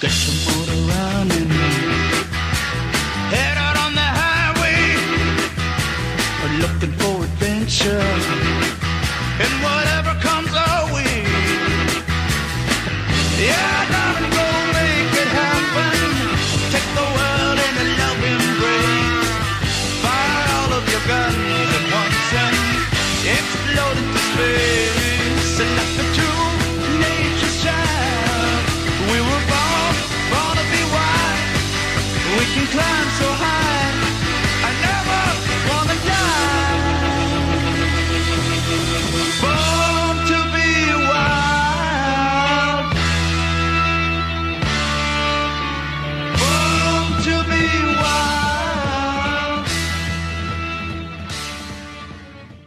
Got your motor running. Head out on the highway. Looking for adventure. And whatever comes our way. Yeah, darling, go make it happen. Take the world in a loving embrace. Fire all of your guns at once and explode into space. can climb.